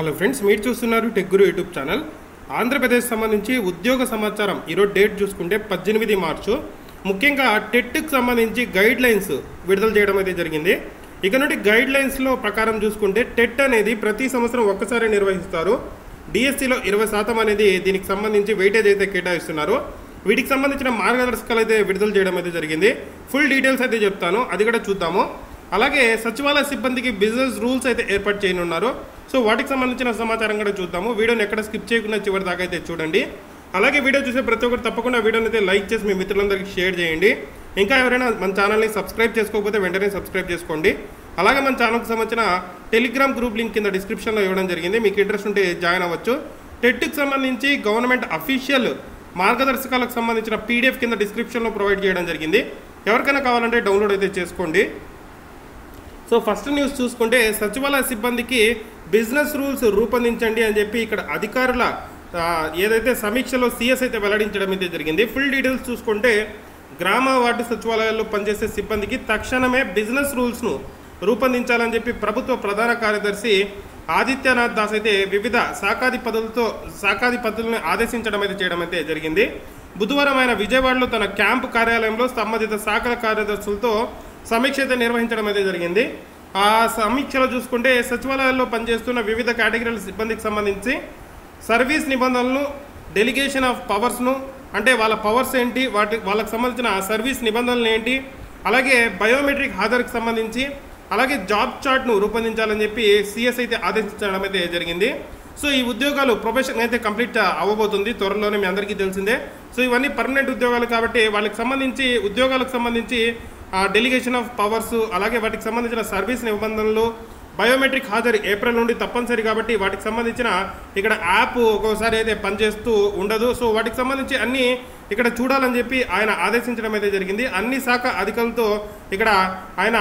Hello friends మీరు చూస్తున్నారు tech guru YouTube channel. Andhra Pradesh సంబంధించి ఉద్యోగ సమాచారం ఈరోజు డేట్ చూసుకుంటే పద్దెనిమిది మార్చు. ముఖ్యంగా టెట్కి సంబంధించి గైడ్ లైన్స్ విడుదల చేయడం అయితే జరిగింది. ఇక నుండి గైడ్ లైన్స్లో ప్రకారం చూసుకుంటే టెట్ అనేది ప్రతి సంవత్సరం ఒక్కసారి నిర్వహిస్తారు. డిఎస్సిలో ఇరవై శాతం అనేది దీనికి సంబంధించి వెయిటేజ్ అయితే కేటాయిస్తున్నారు. వీటికి సంబంధించిన మార్గదర్శకాలు అయితే విడుదల చేయడం అయితే జరిగింది. ఫుల్ డీటెయిల్స్ అయితే చెప్తాను. అది కూడా చూద్దాము. అలాగే సచివాలయ సిబ్బందికి బిజినెస్ రూల్స్ అయితే ఏర్పాటు చేయనున్నారు. సో వాటికి సంబంధించిన సమాచారం కూడా చూద్దాము. వీడియోని ఎక్కడ స్కిప్ చేయకుండా చివరి దాకా అయితే చూడండి. అలాగే వీడియో చూసే ప్రతి ఒక్కరు తప్పకుండా వీడియోని అయితే లైక్ చేసి మీ మిత్రులందరికీ షేర్ చేయండి. ఇంకా ఎవరైనా మన ఛానల్ని సబ్స్క్రైబ్ చేసుకోకపోతే వెంటనే సబ్స్క్రైబ్ చేసుకోండి. అలాగే మన ఛానల్కి సంబంధించిన టెలిగ్రామ్ గ్రూప్ లింక్ కింద డిస్క్రిప్షన్లో ఇవ్వడం జరిగింది. మీకు ఇంట్రెస్ట్ ఉంటే జాయిన్ అవ్వచ్చు. టెట్కి సంబంధించి గవర్నమెంట్ అఫీషియల్ మార్గదర్శకాలకు సంబంధించిన పీడిఎఫ్ కింద డిస్క్రిప్షన్లో ప్రొవైడ్ చేయడం జరిగింది. ఎవరికైనా కావాలంటే డౌన్లోడ్ అయితే చేసుకోండి. సో ఫస్ట్ న్యూస్ చూసుకుంటే సచివాలయ సిబ్బందికి బిజినెస్ రూల్స్ రూపొందించండి అని చెప్పి ఇక్కడ అధికారుల ఏదైతే సమీక్షలో సీఎస్ అయితే వెల్లడించడం అయితే జరిగింది. ఫుల్ డీటెయిల్స్ చూసుకుంటే గ్రామ వార్డు సచివాలయాల్లో పనిచేసే సిబ్బందికి తక్షణమే బిజినెస్ రూల్స్ను రూపొందించాలని చెప్పి ప్రభుత్వ ప్రధాన కార్యదర్శి ఆదిత్యనాథ్ దాస్ అయితే వివిధ శాఖాధిపతులతో శాఖాధిపతులను ఆదేశించడం అయితే చేయడం అయితే జరిగింది. బుధవారం ఆయన విజయవాడలో తన క్యాంపు కార్యాలయంలో సంబంధిత శాఖల కార్యదర్శులతో సమీక్ష అయితే నిర్వహించడం అయితే జరిగింది. ఆ సమీక్షలో చూసుకుంటే సచివాలయాల్లో పనిచేస్తున్న వివిధ కేటగిరీల సిబ్బందికి సంబంధించి సర్వీస్ నిబంధనలను డెలిగేషన్ ఆఫ్ పవర్స్ను అంటే వాళ్ళ పవర్స్ ఏంటి వాటి వాళ్ళకి సంబంధించిన సర్వీస్ నిబంధనలు ఏంటి అలాగే బయోమెట్రిక్ హాజరుకు సంబంధించి అలాగే జాబ్ చార్ట్ను రూపొందించాలని చెప్పి సిఎస్ అయితే ఆదేశించడం అయితే జరిగింది. సో ఈ ఉద్యోగాలు ప్రొఫెషన్ అయితే కంప్లీట్ అవ్వబోతుంది. త్వరలోనే మీ అందరికీ తెలిసిందే. సో ఇవన్నీ పర్మనెంట్ ఉద్యోగాలు కాబట్టి వాళ్ళకి సంబంధించి ఉద్యోగాలకు సంబంధించి డెలిగేషన్ ఆఫ్ పవర్స్ అలాగే వాటికి సంబంధించిన సర్వీస్ నిబంధనలు బయోమెట్రిక్ హాజరు ఏప్రిల్ నుండి తప్పనిసరి కాబట్టి వాటికి సంబంధించిన ఇక్కడ యాప్ ఒక్కోసారి అయితే పనిచేస్తూ ఉండదు. సో వాటికి సంబంధించి అన్నీ ఇక్కడ చూడాలని చెప్పి ఆయన ఆదేశించడం అయితే జరిగింది. అన్ని శాఖ అధికారులతో ఇక్కడ ఆయన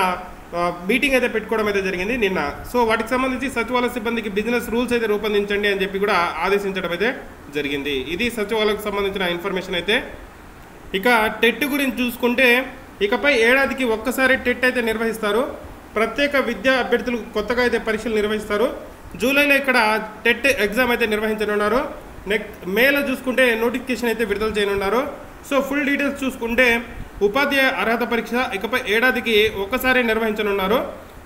మీటింగ్ అయితే పెట్టుకోవడం అయితే జరిగింది నిన్న. సో వాటికి సంబంధించి సచివాలయ సిబ్బందికి బిజినెస్ రూల్స్ అయితే రూపొందించండి అని చెప్పి కూడా ఆదేశించడం అయితే జరిగింది. ఇది సచివాలయకు సంబంధించిన ఇన్ఫర్మేషన్ అయితే. ఇక టెట్ గురించి చూసుకుంటే ఇకపై ఏడాదికి ఒక్కసారి టెట్ అయితే నిర్వహిస్తారు. ప్రత్యేక విద్యా అభ్యర్థులు కొత్తగా అయితే పరీక్షలు నిర్వహిస్తారు. జూలైలో ఇక్కడ టెట్ ఎగ్జామ్ అయితే నిర్వహించనున్నారు. నెక్స్ట్ మేలో చూసుకుంటే నోటిఫికేషన్ అయితే విడుదల చేయనున్నారు. సో ఫుల్ డీటెయిల్స్ చూసుకుంటే ఉపాధ్యాయ అర్హత పరీక్ష ఇకపై ఏడాదికి ఒక్కసారి నిర్వహించనున్నారు.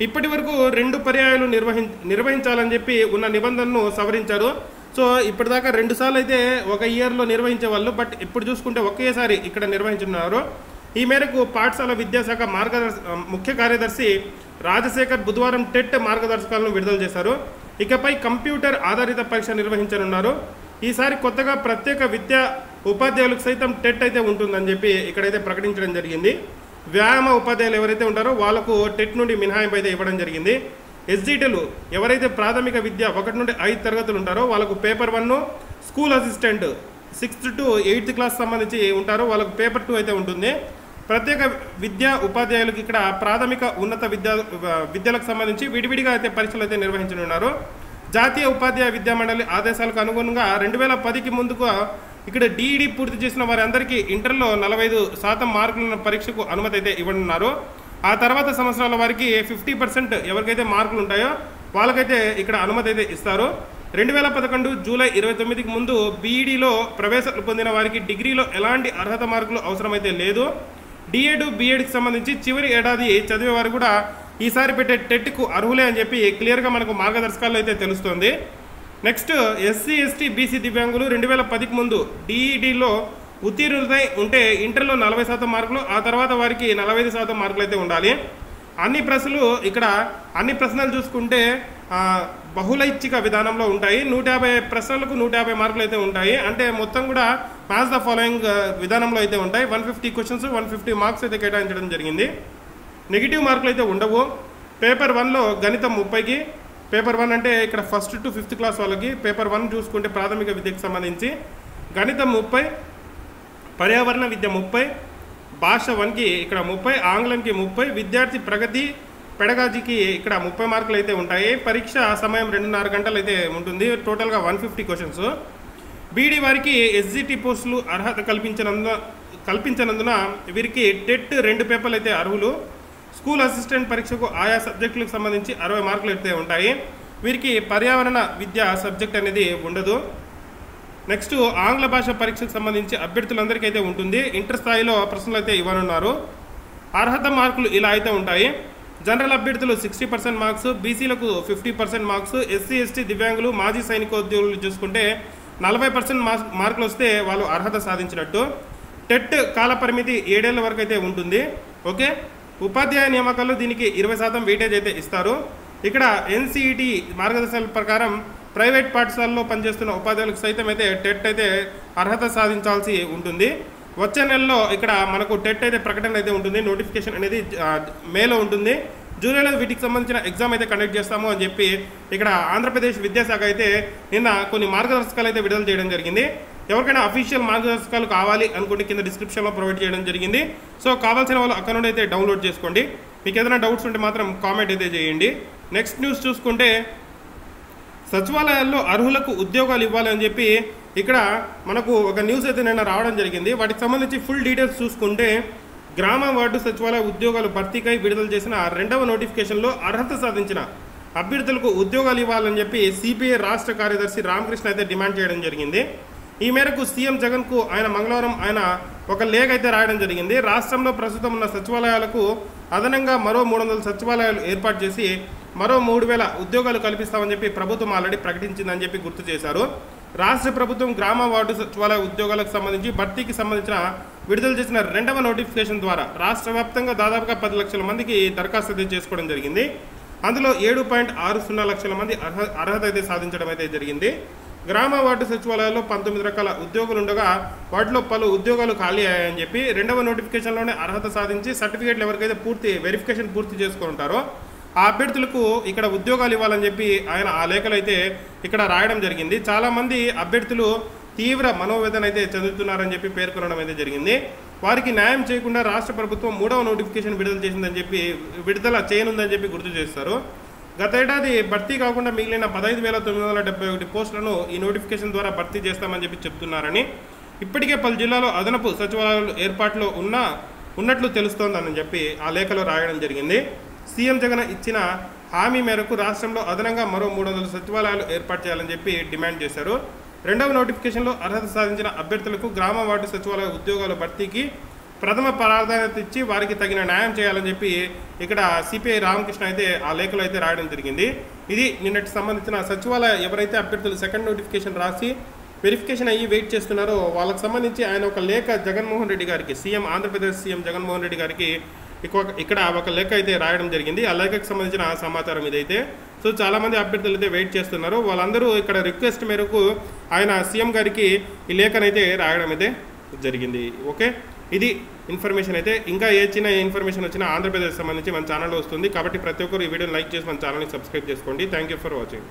ఇప్పటి వరకు రెండు పర్యాయాలు నిర్వహిం నిర్వహించాలని చెప్పి ఉన్న నిబంధనను సవరించారు. సో ఇప్పటిదాకా రెండు సార్లు అయితే ఒక ఇయర్లో నిర్వహించే వాళ్ళు బట్ ఇప్పుడు చూసుకుంటే ఒకేసారి ఇక్కడ నిర్వహించున్నారు ఈ మేరకు పాఠశాల విద్యాశాఖ మార్గదర్శ ముఖ్య కార్యదర్శి రాజశేఖర్ బుధవారం టెట్ మార్గదర్శకాలను విడుదల చేశారు. ఇకపై కంప్యూటర్ ఆధారిత పరీక్ష నిర్వహించనున్నారు. ఈసారి కొత్తగా ప్రత్యేక విద్యా ఉపాధ్యాయులకు సైతం టెట్ అయితే ఉంటుందని చెప్పి ఇక్కడైతే ప్రకటించడం జరిగింది. వ్యాయామ ఉపాధ్యాయులు ఎవరైతే ఉంటారో వాళ్ళకు టెట్ నుండి మినహాయింపు అయితే ఇవ్వడం జరిగింది. ఎస్జిటీలు ఎవరైతే ప్రాథమిక విద్య ఒకటి నుండి ఐదు తరగతులు ఉంటారో వాళ్ళకు paper one school assistant sixth to eighth class సంబంధించి ఉంటారో వాళ్ళకు పేపర్ టూ అయితే ఉంటుంది. ప్రత్యేక విద్యా ఉపాధ్యాయులకు ఇక్కడ ప్రాథమిక ఉన్నత విద్యా విద్యలకు సంబంధించి విడివిడిగా అయితే పరీక్షలు అయితే నిర్వహించనున్నారు. జాతీయ ఉపాధ్యాయ విద్యా మండలి ఆదేశాలకు అనుగుణంగా రెండు వేల పదికి ముందుగా ఇక్కడ డిఈడి పూర్తి చేసిన వారందరికీ ఇంటర్లో నలభై ఐదు శాతం మార్కులున్న పరీక్షకు అనుమతి అయితే ఇవ్వనున్నారు. ఆ తర్వాత సంవత్సరాల వారికి ఫిఫ్టీ పర్సెంట్ ఎవరికైతే మార్కులు ఉంటాయో వాళ్ళకైతే ఇక్కడ అనుమతి అయితే ఇస్తారు. రెండు వేల పదకొండు జూలై ఇరవై తొమ్మిదికి ముందు బీఈడీలో ప్రవేశాలు పొందిన వారికి డిగ్రీలో ఎలాంటి అర్హత మార్కులు అవసరమైతే లేదు. డిఎడ్ బీఎడ్కి సంబంధించి చివరి ఏడాది చదివే వారు కూడా ఈసారి పెట్టే టెట్కు అర్హులే అని చెప్పి క్లియర్గా మనకు మార్గదర్శకాల్లో అయితే తెలుస్తుంది. నెక్స్ట్ ఎస్సీ ఎస్టీ బీసీ దివ్యాంగులు రెండు వేల పదికి ముందు డిఈడిలో ఉత్తీర్ణులై ఉంటే ఇంటర్లో నలభై శాతం మార్కులు ఆ తర్వాత వారికి నలభై ఐదు శాతం మార్కులు అయితే ఉండాలి. అన్ని ప్రశ్నలు ఇక్కడ అన్ని ప్రశ్నలు చూసుకుంటే బహుళైచ్ఛిక విధానంలో ఉంటాయి. నూట యాభై ప్రశ్నలకు నూట యాభై మార్కులు అయితే ఉంటాయి. అంటే మొత్తం కూడా మ్యాథ్స్ ద ఫాలోయింగ్ విధానంలో అయితే ఉంటాయి. One fifty questions one fifty marks అయితే కేటాయించడం జరిగింది. నెగిటివ్ మార్కులు అయితే ఉండవు పేపర్ వన్లో గణితం ముప్పైకి పేపర్ వన్ అంటే ఇక్కడ ఫస్ట్ టు ఫిఫ్త్ క్లాస్ వాళ్ళకి పేపర్ వన్ చూసుకుంటే ప్రాథమిక విద్యకు సంబంధించి గణితం ముప్పై పర్యావరణ విద్య ముప్పై భాష వన్కి ఇక్కడ ముప్పై ఆంగ్లంకి ముప్పై విద్యార్థి ప్రగతి పెడగాజీకి ఇక్కడ ముప్పై మార్కులు అయితే ఉంటాయి. పరీక్ష సమయం రెండున్నర గంటలు అయితే ఉంటుంది. టోటల్గా వన్ ఫిఫ్టీ క్వశ్చన్స్. బీడీ వారికి ఎస్జిటి పోస్టులు అర్హత కల్పించినందున కల్పించినందున వీరికి టెట్ రెండు పేపర్లు అయితే అర్హులు. స్కూల్ అసిస్టెంట్ పరీక్షకు ఆయా సబ్జెక్టులకు సంబంధించి అరవై మార్కులు అయితే ఉంటాయి. వీరికి పర్యావరణ విద్య సబ్జెక్ట్ అనేది ఉండదు. నెక్స్ట్ ఆంగ్ల భాష పరీక్షకు సంబంధించి అభ్యర్థులందరికీ అయితే ఉంటుంది. ఇంటర్ స్థాయిలో ప్రశ్నలు అయితే ఇవ్వనున్నారు. అర్హత మార్కులు ఇలా అయితే ఉంటాయి. జనరల్ అభ్యర్థులు సిక్స్టీ పర్సెంట్ మార్క్స్ బీసీలకు fifty percent marks SC ST దివ్యాంగులు మాజీ సైనికోద్యోగులు చూసుకుంటే నలభై పర్సెంట్ మార్కులు వస్తే వాళ్ళు అర్హత సాధించినట్టు. టెట్ కాలపరిమితి ఏడేళ్ళ వరకు అయితే ఉంటుంది. ఓకే? ఉపాధ్యాయ నియామకాల్లో దీనికి ఇరవై శాతం వెయిటేజ్ అయితే ఇస్తారు. ఇక్కడ ఎన్సీఈటీ మార్గదర్శకాల ప్రకారం ప్రైవేట్ పాఠశాలలో పనిచేస్తున్న ఉపాధ్యాయులకు సైతం అయితే టెట్ అయితే అర్హత సాధించాల్సి ఉంటుంది. వచ్చే నెలలో ఇక్కడ మనకు టెట్ అయితే ప్రకటన అయితే ఉంటుంది. నోటిఫికేషన్ అనేది మేలో ఉంటుంది. జూలైలో వీటికి సంబంధించిన ఎగ్జామ్ అయితే కండక్ట్ చేస్తాము అని చెప్పి ఇక్కడ ఆంధ్రప్రదేశ్ విద్యాశాఖ అయితే నిన్న కొన్ని మార్గదర్శకాలు అయితే విడుదల చేయడం జరిగింది. ఎవరికైనా అఫీషియల్ మార్గదర్శకాలు కావాలి అనుకుంటే కింద డిస్క్రిప్షన్లో ప్రొవైడ్ చేయడం జరిగింది. సో కావాల్సిన వాళ్ళు అక్కడ నుండి అయితే డౌన్లోడ్ చేసుకోండి. మీకు ఏదైనా డౌట్స్ ఉంటే మాత్రం కామెంట్ అయితే చేయండి. నెక్స్ట్ న్యూస్ చూసుకుంటే సచివాలయాల్లో అర్హులకు ఉద్యోగాలు ఇవ్వాలని చెప్పి ఇక్కడ మనకు ఒక న్యూస్ అయితే నిన్న రావడం జరిగింది. వాటికి సంబంధించి ఫుల్ డీటెయిల్స్ చూసుకుంటే గ్రామ వార్డు సచివాలయ ఉద్యోగాలు భర్తీకై విడుదల చేసిన రెండవ నోటిఫికేషన్లో అర్హత సాధించిన అభ్యర్థులకు ఉద్యోగాలు ఇవ్వాలని చెప్పి సిపిఐ రాష్ట్ర కార్యదర్శి రామకృష్ణ అయితే డిమాండ్ చేయడం జరిగింది. ఈ మేరకు సీఎం జగన్కు ఆయన మంగళవారం ఆయన ఒక లేఖ అయితే రాయడం జరిగింది. రాష్ట్రంలో ప్రస్తుతం ఉన్న సచివాలయాలకు అదనంగా మరో మూడు వందల సచివాలయాలు ఏర్పాటు చేసి మరో మూడు వేల ఉద్యోగాలు కల్పిస్తామని చెప్పి ప్రభుత్వం ఆల్రెడీ ప్రకటించిందని చెప్పి గుర్తు చేశారు. రాష్ట్ర ప్రభుత్వం గ్రామ వార్డు సచివాలయ ఉద్యోగాలకు సంబంధించి భర్తీకి సంబంధించిన విడుదల చేసిన రెండవ నోటిఫికేషన్ ద్వారా రాష్ట్ర వ్యాప్తంగా దాదాపుగా పది లక్షల మందికి దరఖాస్తు అయితే చేసుకోవడం జరిగింది. అందులో ఏడు పాయింట్ ఆరు సున్నా లక్షల మంది అర్హత అయితే సాధించడం అయితే జరిగింది. గ్రామ వార్డు సచివాలయాల్లో పంతొమ్మిది రకాల ఉద్యోగులు ఉండగా వాటిలో పలు ఉద్యోగాలు ఖాళీ అయ్యాయని చెప్పి రెండవ నోటిఫికేషన్లోనే అర్హత సాధించి సర్టిఫికేట్లు ఎవరికైతే పూర్తి వెరిఫికేషన్ పూర్తి చేసుకుంటారో ఆ అభ్యర్థులకు ఇక్కడ ఉద్యోగాలు ఇవ్వాలని చెప్పి ఆయన ఆ లేఖలు అయితే ఇక్కడ రాయడం జరిగింది. చాలామంది అభ్యర్థులు తీవ్ర మనోవేదన అయితే చెందుతున్నారని చెప్పి పేర్కొనడం అయితే జరిగింది. వారికి న్యాయం చేయకుండా రాష్ట్ర ప్రభుత్వం మూడవ నోటిఫికేషన్ విడుదల చేసిందని చెప్పి విడుదల చేయనుందని చెప్పి గుర్తు చేస్తారు. గతేడాది భర్తీ కాకుండా మిగిలిన పదహైదు వేల తొమ్మిది వందల డెబ్బై ఒకటి పోస్టులను ఈ నోటిఫికేషన్ ద్వారా భర్తీ చేస్తామని చెప్పి చెప్తున్నారని. ఇప్పటికే పలు జిల్లాలో అదనపు సచివాలయాలు ఏర్పాట్లో ఉన్న ఉన్నట్లు తెలుస్తోందని చెప్పి ఆ లేఖలో రాయడం జరిగింది. సీఎం జగన్ ఇచ్చిన హామీ మేరకు రాష్ట్రంలో అదనంగా మరో మూడు వందల సచివాలయాలు ఏర్పాటు చేయాలని చెప్పి డిమాండ్ చేశారు. రెండవ నోటిఫికేషన్లో అర్హత సాధించిన అభ్యర్థులకు గ్రామ వార్డు సచివాలయ ఉద్యోగాల భర్తీకి ప్రథమ ప్రాధాన్యత ఇచ్చి వారికి తగిన న్యాయం చేయాలని చెప్పి ఇక్కడ సిపిఐ రామకృష్ణ అయితే ఆ లేఖలో అయితే రాయడం జరిగింది. ఇది నిన్నటి సంబంధించిన సచివాలయ ఎవరైతే అభ్యర్థులు సెకండ్ నోటిఫికేషన్ రాసి వెరిఫికేషన్ అయ్యి వెయిట్ చేస్తున్నారో వాళ్ళకి సంబంధించి ఆయన ఒక లేఖ జగన్మోహన్ రెడ్డి గారికి C M Andhra Pradesh C M Jaganmohan Reddy గారికి ఇక్కడ ఒక లేఖ అయితే రాయడం జరిగింది. ఆ లేఖకు సంబంధించిన సమాచారం ఇదైతే. సో చాలామంది అభ్యర్థులు అయితే వెయిట్ చేస్తున్నారు. వాళ్ళందరూ ఇక్కడ రిక్వెస్ట్ మేరకు ఆయన సీఎం గారికి ఈ లేఖనైతే రాయడం అయితే జరిగింది. ఓకే? ఇది ఇన్ఫర్మేషన్ అయితే ఇంకా ఏ చిన్న ఇన్ఫర్మేషన్ వచ్చినా ఆంధ్రప్రదేశ్ సంబంధించి మన ఛానల్లో వస్తుంది. కాబట్టి ప్రతి ఒక్కరు ఈ వీడియోని లైక్ చేసి మన ఛానల్ని సబ్స్క్రైబ్ చేసుకోండి. Thank you for watching.